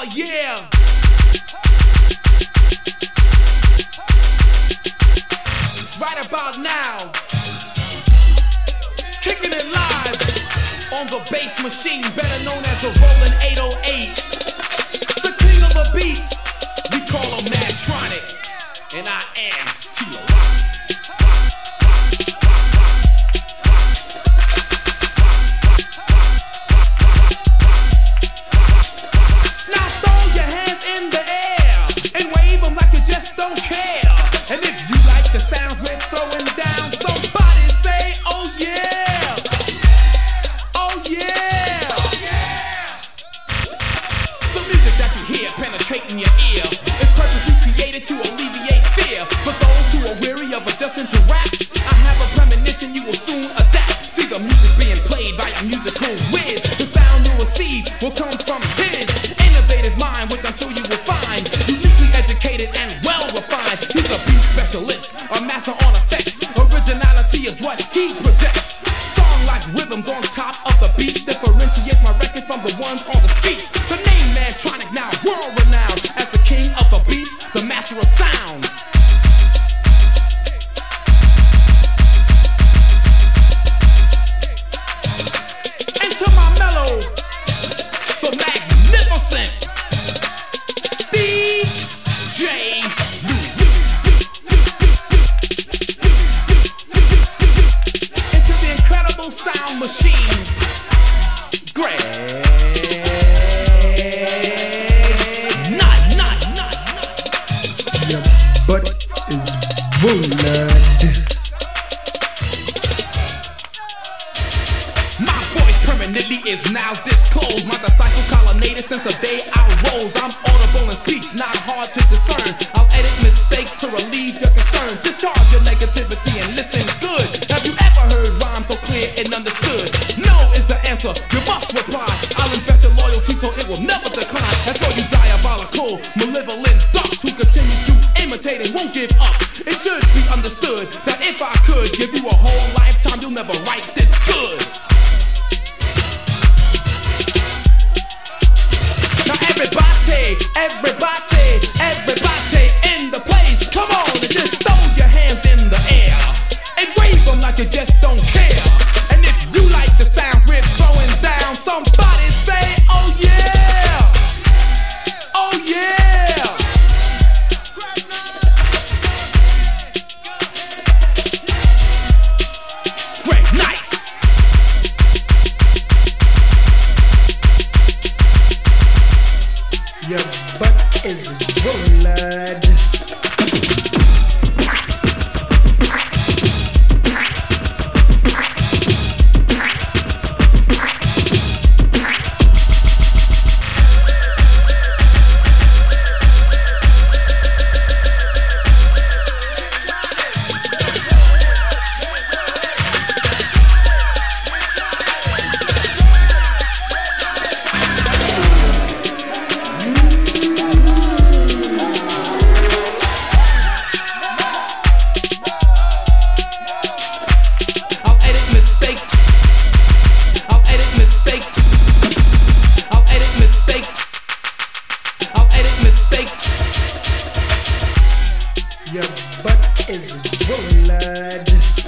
Oh yeah. Right about now. Kicking it live on the bass machine, better known as the Roland 808. The king of the beats, ear is purposely created to alleviate fear. For those who are weary of adjusting to rap, I have a premonition you will soon adapt. See the music being played by a musical whiz. The sound you will receive will come from his innovative mind, which I'm sure you will find uniquely educated and well refined. He's a beat specialist, a master on effects. Originality is what he projects. Of sound. And to my mellow, the magnificent DJ. Into the incredible sound machine, Your butt is voice permanently is now disclosed. My disciple colonnaded since the day I rose. I'm audible in speech, not hard to discern. I'll edit mistakes to relieve your concern. Discharge your negativity and listen good. Have you ever heard rhymes so clear and understood? No is the answer. You must reply. I'll invest your loyalty so it will never decline. That's for you diabolical, won't give up. It should be understood that if I could give you a whole lifetime, you'll never write this good. Now everybody, everybody Your butt is rumored. butt is rolled.